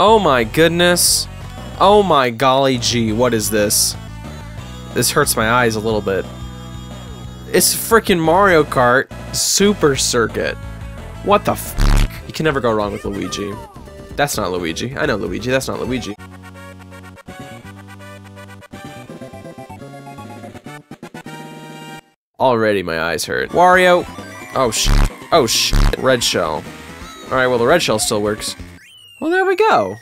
Oh my goodness. Oh my golly gee, what is this? This hurts my eyes a little bit. It's freaking Mario Kart Super Circuit. What the f? You can never go wrong with Luigi. That's not Luigi. I know Luigi, that's not Luigi. Already my eyes hurt. Wario! Oh sh! Oh sh! Red shell. Alright, well the red shell still works. Well there we go.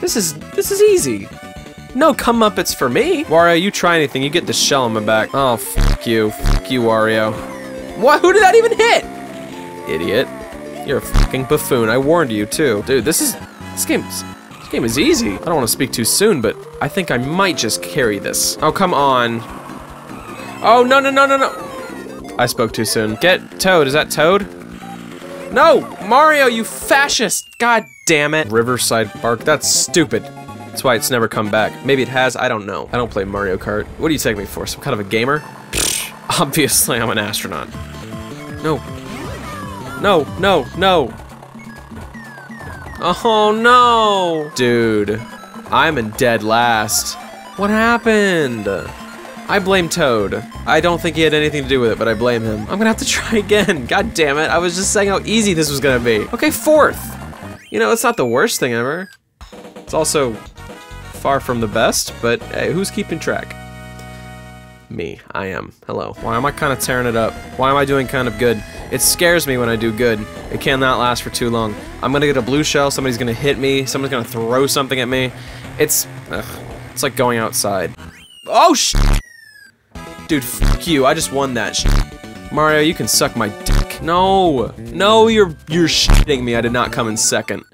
This is, this is easy. No comeuppets for me. Wario, you try anything, you get the shell on my back. Oh, fuck you. Fuck you, Wario. What? Who did that even hit? Idiot. You're a fucking buffoon. I warned you, too. Dude, this is... This game... This game is easy. I don't want to speak too soon, but I think I might just carry this. Oh, come on. Oh, no, no, no, no, no. I spoke too soon. Get Toad. Is that Toad? No! Mario, you fascist! God damn it. Riverside Park. That's stupid. That's why it's never come back. Maybe it has, I don't know. I don't play Mario Kart. What do you take me for, some kind of a gamer? Obviously, I'm an astronaut. No. No, no, no. Oh, no! Dude, I'm in dead last. What happened? I blame Toad. I don't think he had anything to do with it, but I blame him. I'm gonna have to try again. God damn it. I was just saying how easy this was gonna be. Okay, fourth. You know, it's not the worst thing ever. It's also far from the best, but hey, who's keeping track? Me. I am. Hello. Why am I kind of tearing it up? Why am I doing kind of good? It scares me when I do good. It cannot last for too long. I'm gonna get a blue shell, somebody's gonna hit me, someone's gonna throw something at me. It's... Ugh, it's like going outside. Oh, sh! Dude, fuck you. I just won that sh Mario, you can suck my dick. No. No, you're you're shitting me. I did not come in second.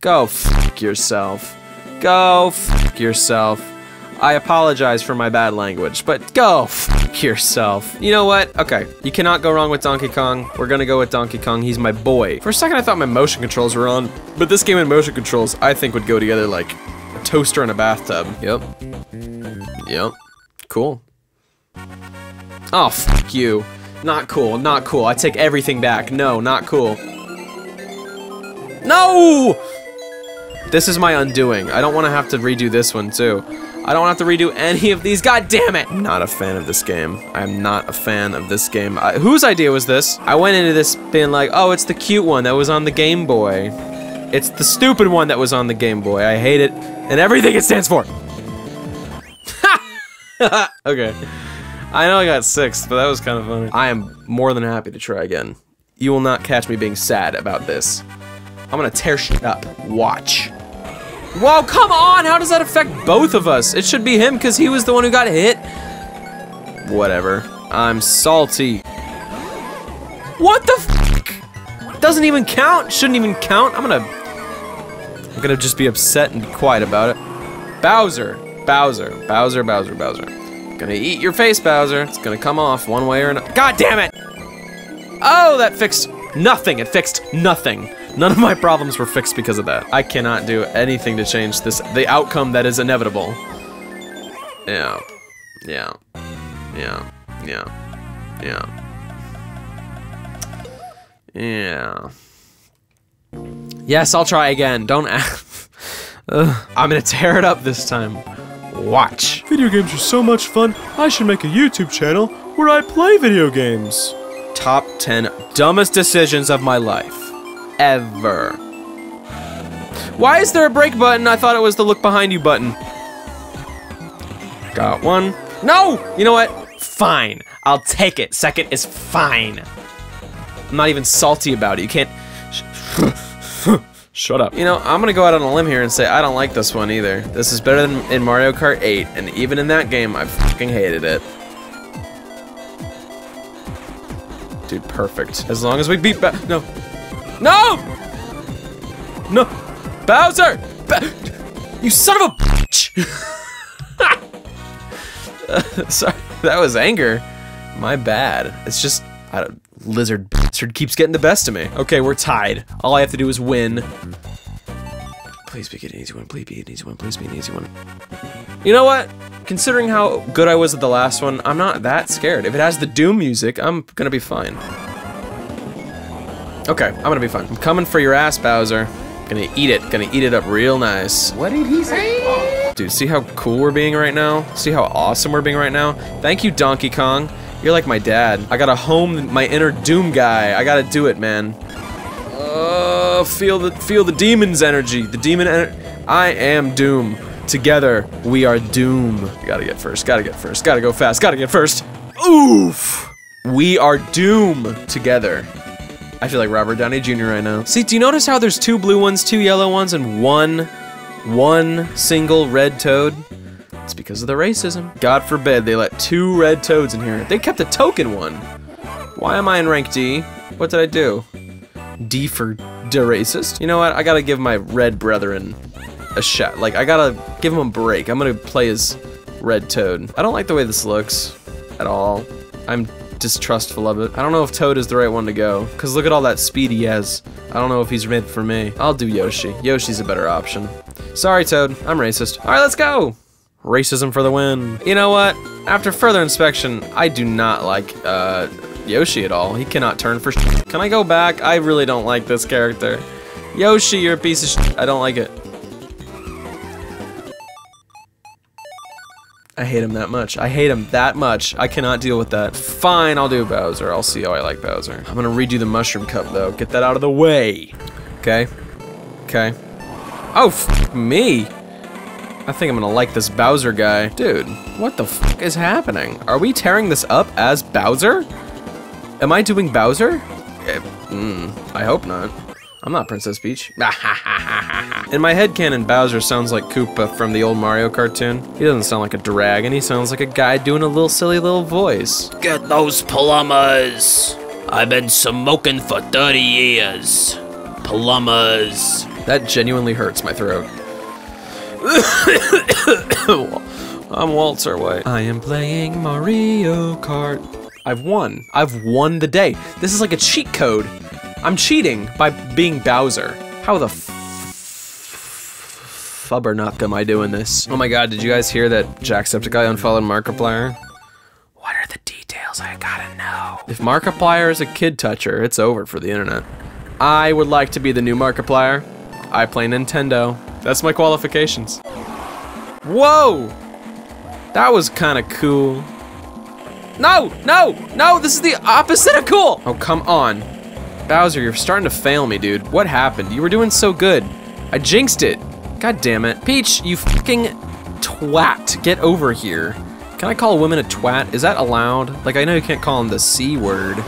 Go fuck yourself. Go fuck yourself. I apologize for my bad language, but go fuck yourself. You know what? Okay, you cannot go wrong with Donkey Kong. We're gonna go with Donkey Kong. He's my boy. For a second, I thought my motion controls were on, but this game and motion controls, I think, would go together like a toaster and a bathtub. Yep. Yep. Cool. Oh, fuck you. Not cool, not cool. I take everything back. No, not cool. No! This is my undoing. I don't want to have to redo this one, too. I don't have to redo any of these. God damn it! I'm not a fan of this game. I'm not a fan of this game. I, whose idea was this? I went into this being like, oh, it's the cute one that was on the Game Boy. It's the stupid one that was on the Game Boy. I hate it and everything it stands for. okay. I know I got sixth, but that was kind of funny. I am more than happy to try again. You will not catch me being sad about this. I'm gonna tear shit up. Watch. Whoa, come on! How does that affect both of us? It should be him because he was the one who got hit. Whatever. I'm salty. What the f Doesn't even count. Shouldn't even count. I'm gonna... I'm gonna just be upset and be quiet about it. Bowser. Bowser. Bowser, Bowser, Bowser. Gonna eat your face, Bowser. It's gonna come off one way or another. God damn it! Oh, that fixed nothing. It fixed nothing. None of my problems were fixed because of that. I cannot do anything to change this, the outcome that is inevitable. Yeah. Yeah. Yeah. Yeah. Yeah. Yeah. Yes, I'll try again. Don't. I'm gonna tear it up this time. Watch. Video games are so much fun, I should make a YouTube channel where I play video games. Top 10 dumbest decisions of my life. Ever. Why is there a break button? I thought it was the look behind you button. Got one. No! You know what? Fine. I'll take it. Second is fine. I'm not even salty about it. You can't... Shut up. You know, I'm gonna go out on a limb here and say I don't like this one either. This is better than in Mario Kart 8, and even in that game, I fucking hated it. Dude, perfect. As long as we beat Ba- No. No! No! Bowser! Ba you son of a bitch! uh, sorry, that was anger. My bad. It's just, I don't, lizard bastard keeps getting the best of me. Okay, we're tied. All I have to do is win. Please be an easy one, please be an easy one, please be an easy one. You know what? Considering how good I was at the last one, I'm not that scared. If it has the Doom music, I'm gonna be fine. Okay, I'm gonna be fine. I'm coming for your ass, Bowser. Gonna eat it. Gonna eat it up real nice. What did he say? Dude, see how cool we're being right now? See how awesome we're being right now? Thank you, Donkey Kong. You're like my dad. I gotta home my inner Doom guy. I gotta do it, man. Uh, feel the feel the demon's energy. The demon ener- I am Doom. Together, we are Doom. Gotta get first. Gotta get first. Gotta go fast. Gotta get first. Oof. We are Doom together. I feel like Robert Downey Jr. right now. See, do you notice how there's two blue ones, two yellow ones, and one, one single red toad? It's because of the racism. God forbid they let two red toads in here. They kept a token one. Why am I in rank D? What did I do? D for de racist? You know what? I gotta give my red brethren a shot. Like, I gotta give them a break. I'm gonna play as red toad. I don't like the way this looks at all. I'm distrustful of it. I don't know if Toad is the right one to go, because look at all that speed he has. I don't know if he's made for me. I'll do Yoshi. Yoshi's a better option. Sorry, Toad. I'm racist. All right, let's go. Racism for the win. You know what? After further inspection, I do not like uh, Yoshi at all. He cannot turn for Can I go back? I really don't like this character. Yoshi, you're a piece of I don't like it. I hate him that much. I hate him that much. I cannot deal with that. Fine, I'll do Bowser. I'll see how I like Bowser. I'm gonna redo the Mushroom Cup, though. Get that out of the way. Okay. Okay. Oh, me. I think I'm gonna like this Bowser guy. Dude, what the fuck is happening? Are we tearing this up as Bowser? Am I doing Bowser? Eh, mm, I hope not. I'm not Princess Peach. In my head canon, Bowser sounds like Koopa from the old Mario cartoon. He doesn't sound like a dragon, he sounds like a guy doing a little silly little voice. Get those plumbers. I've been smoking for 30 years. Plumbers. That genuinely hurts my throat. I'm Walter White. I am playing Mario Kart. I've won. I've won the day. This is like a cheat code. I'm cheating by being Bowser. How the fubbernuck am I doing this? Oh my god, did you guys hear that Jacksepticeye unfollowed Markiplier? What are the details I gotta know? If Markiplier is a kid toucher, it's over for the internet. I would like to be the new Markiplier. I play Nintendo. That's my qualifications. Whoa! That was kind of cool. No, no, no, this is the opposite of cool! Oh, come on. Bowser, you're starting to fail me, dude. What happened? You were doing so good. I jinxed it. God damn it. Peach, you fucking twat. Get over here. Can I call a woman a twat? Is that allowed? Like, I know you can't call them the C word.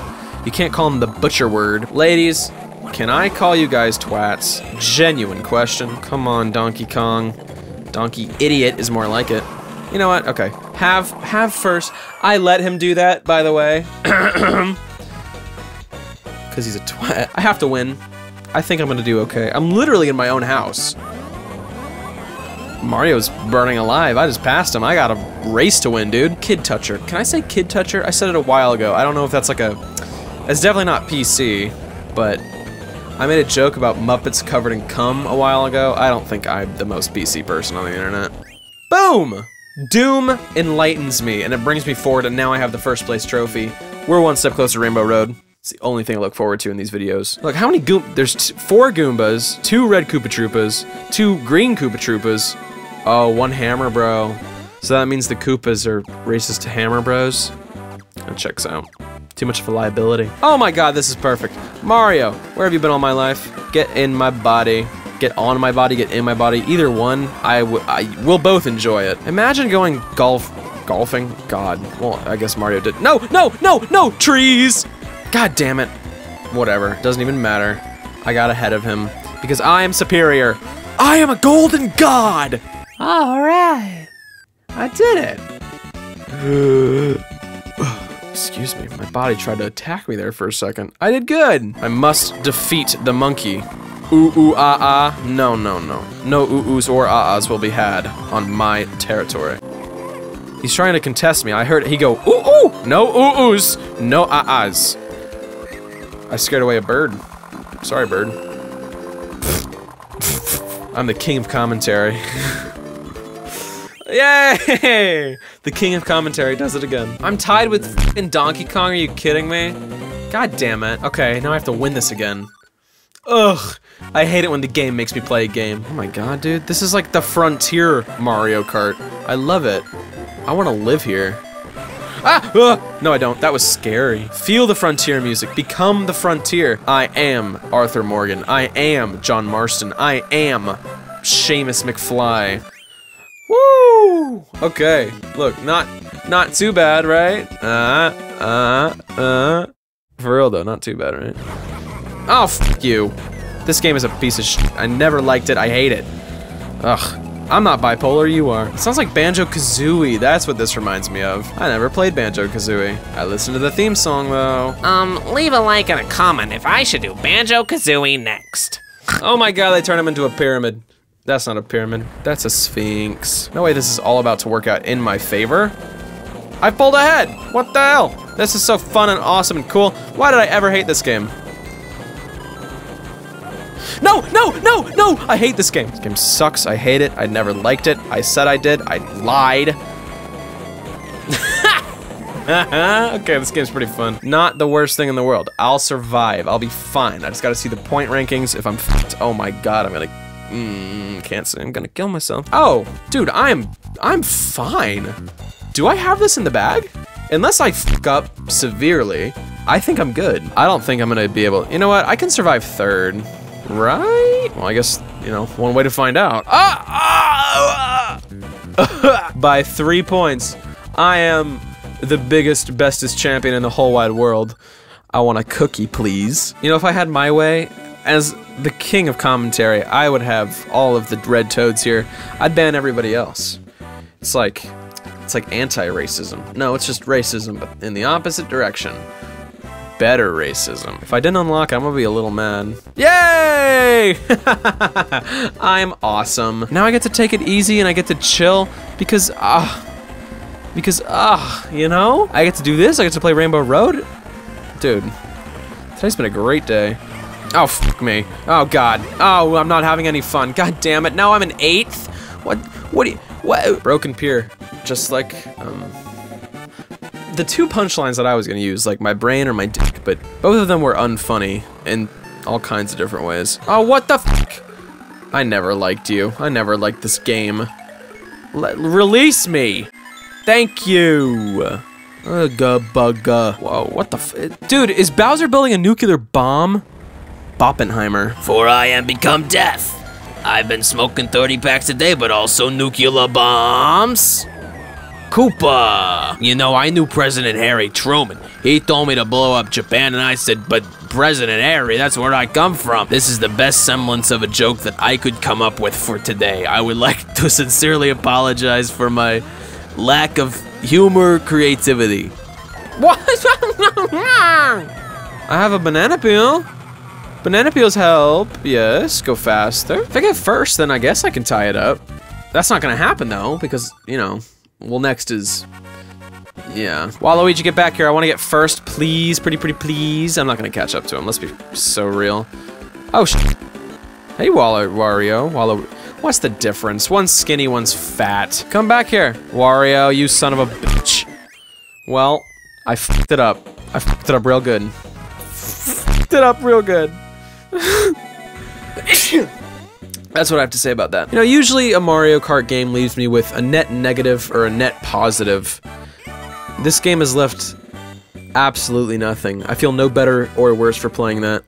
You can't call them the butcher word. Ladies, can I call you guys twats? Genuine question. Come on, Donkey Kong. Donkey idiot is more like it. You know what? Okay. Have have first. I let him do that, by the way. Because he's a twat. I have to win. I think I'm gonna do okay. I'm literally in my own house. Mario's burning alive. I just passed him. I got a race to win, dude. Kid toucher. Can I say kid toucher? I said it a while ago. I don't know if that's like a... It's definitely not PC, but I made a joke about Muppets covered in cum a while ago. I don't think I'm the most PC person on the internet. Boom! Doom enlightens me, and it brings me forward, and now I have the first place trophy. We're one step closer to Rainbow Road. It's the only thing I look forward to in these videos. Look, how many Goom- There's four Goombas, two red Koopa Troopas, two green Koopa Troopas. Oh, one Hammer Bro. So that means the Koopas are racist to Hammer Bros? That checks out. Too much of a liability. Oh my god, this is perfect. Mario, where have you been all my life? Get in my body. Get on my body, get in my body. Either one, I, I will both enjoy it. Imagine going golf, golfing? God, well, I guess Mario did. No, no, no, no, trees! God damn it. Whatever, doesn't even matter. I got ahead of him because I am superior. I am a golden god! All right, I did it. Excuse me, my body tried to attack me there for a second. I did good. I must defeat the monkey. Ooh ooh ah ah. No no no. No ooh oohs or ah ahs will be had on my territory. He's trying to contest me. I heard he go ooh ooh. No ooh oohs. No ah ahs. I scared away a bird. Sorry, bird. I'm the king of commentary. Yay! The king of commentary does it again. I'm tied with f***ing Donkey Kong, are you kidding me? God damn it. Okay, now I have to win this again. Ugh. I hate it when the game makes me play a game. Oh my god, dude. This is like the frontier Mario Kart. I love it. I want to live here. Ah! No, I don't. That was scary. Feel the frontier music. Become the frontier. I am Arthur Morgan. I am John Marston. I am Seamus McFly. Woo! Okay. Look, not not too bad, right? Uh, uh, uh. For real though, not too bad, right? Oh, f you. This game is a piece of shit. I never liked it. I hate it. Ugh. I'm not bipolar, you are. It sounds like Banjo-Kazooie. That's what this reminds me of. I never played Banjo-Kazooie. I listened to the theme song, though. Um, leave a like and a comment if I should do Banjo Kazooie next. Oh my god, they turned him into a pyramid. That's not a pyramid. That's a sphinx. No way this is all about to work out in my favor. I pulled ahead! What the hell? This is so fun and awesome and cool. Why did I ever hate this game? No, no, no, no! I hate this game. This game sucks. I hate it. I never liked it. I said I did. I lied. okay, this game's pretty fun. Not the worst thing in the world. I'll survive. I'll be fine. I just gotta see the point rankings. If I'm oh my god, I'm gonna mm, can't say I'm gonna kill myself. Oh, dude, I'm I'm fine. Do I have this in the bag? Unless I fuck up severely, I think I'm good. I don't think I'm gonna be able. You know what? I can survive third, right? Well, I guess you know one way to find out. Ah! ah! By three points, I am the biggest, bestest champion in the whole wide world. I want a cookie, please. You know, if I had my way, as the king of commentary, I would have all of the red toads here. I'd ban everybody else. It's like, it's like anti-racism. No, it's just racism, but in the opposite direction. Better racism. If I didn't unlock I'm gonna be a little mad. Yay! I'm awesome. Now I get to take it easy and I get to chill because, ah, because, ah, you know? I get to do this, I get to play Rainbow Road. Dude, today's been a great day. Oh, fuck me. Oh, God. Oh, I'm not having any fun. God damn it. Now I'm an eighth? What, what do you, what? Broken Pier. Just like, um, the two punchlines that I was gonna use, like my brain or my dick, but both of them were unfunny in all kinds of different ways. Oh, what the fuck? I never liked you. I never liked this game. Release me! Thank you! Ugga bugga. Whoa, what the f- Dude, is Bowser building a nuclear bomb? Boppenheimer. For I am become death. I've been smoking 30 packs a day, but also nuclear bombs. Koopa. You know, I knew President Harry Truman. He told me to blow up Japan, and I said, but President Harry, that's where I come from. This is the best semblance of a joke that I could come up with for today. I would like to sincerely apologize for my lack of humor creativity. What? I have a banana peel. Banana peels help. Yes, go faster. If I get first, then I guess I can tie it up. That's not gonna happen though, because, you know, well, next is... Yeah. Waluigi, get back here. I want to get first, please. Pretty, pretty, please. I'm not to catch up to him. Let's be so real. Oh, sh Hey, Wall Wario. Walu What's the difference? One's skinny, one's fat. Come back here, Wario, you son of a bitch. Well, I fucked it up. I fucked it up real good. Fucked it up real good. That's what I have to say about that. You know, usually a Mario Kart game leaves me with a net negative or a net positive. This game has left absolutely nothing. I feel no better or worse for playing that.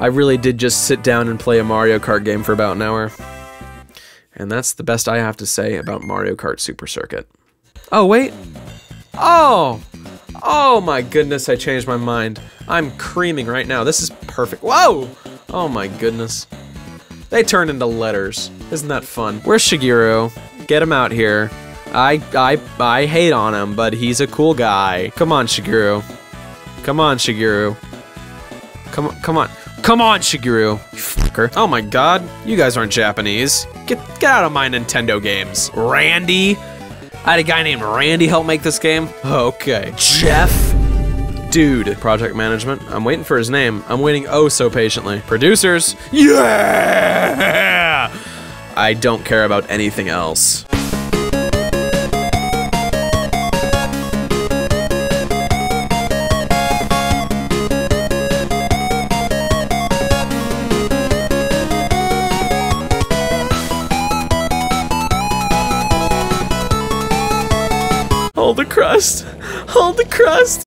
I really did just sit down and play a Mario Kart game for about an hour. And that's the best I have to say about Mario Kart Super Circuit. Oh, wait. Oh! Oh my goodness, I changed my mind. I'm creaming right now. This is perfect. Whoa! Oh my goodness. They turn into letters. Isn't that fun? Where's Shigeru? Get him out here. I, I, I hate on him, but he's a cool guy. Come on, Shigeru. Come on, Shigeru. Come come on. Come on, Shigeru. You fucker. Oh my god. You guys aren't Japanese. Get, get out of my Nintendo games. Randy? I had a guy named Randy help make this game. Okay. Jeff? dude. Project management. I'm waiting for his name. I'm waiting oh so patiently. Producers. Yeah! I don't care about anything else. Hold the crust! Hold the crust!